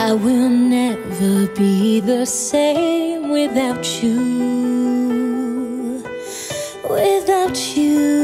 I will never be the same without you, without you.